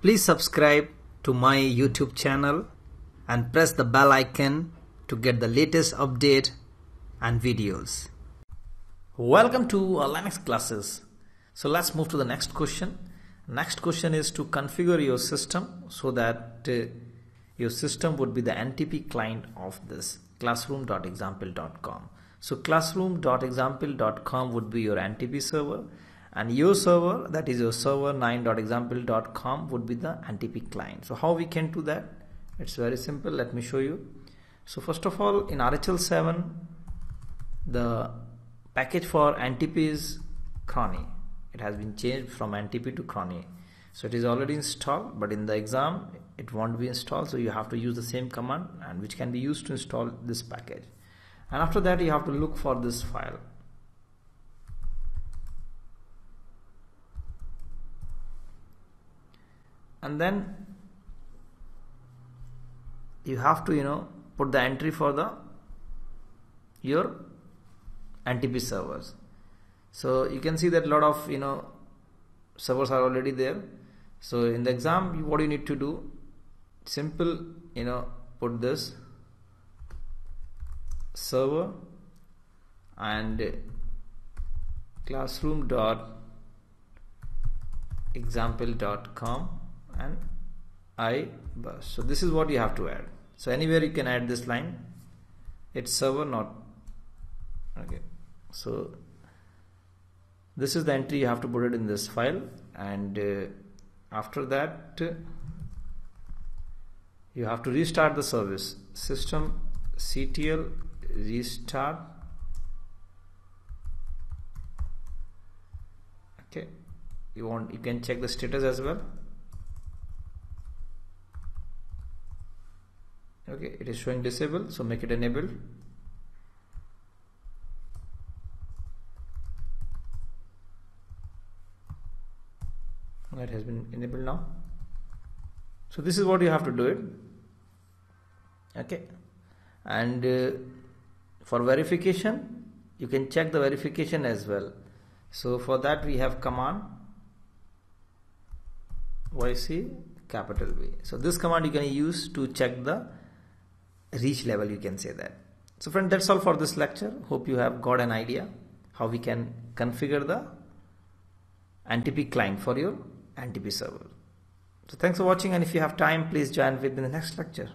Please subscribe to my YouTube channel and press the bell icon to get the latest update and videos. Welcome to Linux classes. So let's move to the next question. Next question is to configure your system so that uh, your system would be the NTP client of this classroom.example.com. So classroom.example.com would be your NTP server and your server that is your server 9.example.com would be the NTP client. So how we can do that? It's very simple. Let me show you. So first of all in RHEL 7 the package for NTP is Chrony. It has been changed from NTP to Chrony. So it is already installed but in the exam it won't be installed so you have to use the same command and which can be used to install this package and after that you have to look for this file and then you have to you know put the entry for the your NTP servers. So you can see that a lot of you know servers are already there. So in the exam what you need to do simple you know put this server and classroom dot example dot com and i bus. So this is what you have to add. So anywhere you can add this line it's server not okay. So this is the entry you have to put it in this file and uh, after that you have to restart the service. System ctl restart. Okay. You want you can check the status as well okay it is showing disabled so make it enabled it has been enabled now. So this is what you have to do it. Okay. And uh, for verification you can check the verification as well. So for that we have command yc capital V. So this command you can use to check the reach level you can say that. So friend that's all for this lecture. Hope you have got an idea how we can configure the NTP client for your NTP server. So thanks for watching and if you have time please join with in the next lecture